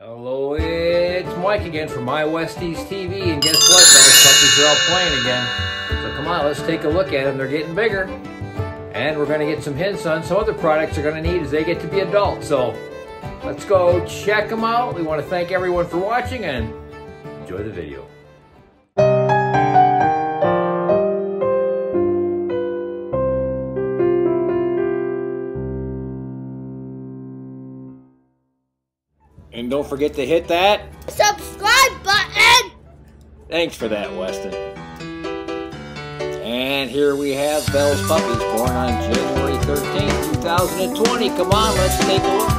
Hello, it's Mike again from My Westies TV, and guess what? Those puppies are all playing again. So come on, let's take a look at them. They're getting bigger, and we're going to get some hints on some other products they're going to need as they get to be adults. So let's go check them out. We want to thank everyone for watching and enjoy the video. And don't forget to hit that. subscribe button. Thanks for that, Weston. And here we have Belle's Puppies, born on January 13, 2020. Come on, let's take a look.